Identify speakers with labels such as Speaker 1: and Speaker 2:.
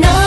Speaker 1: know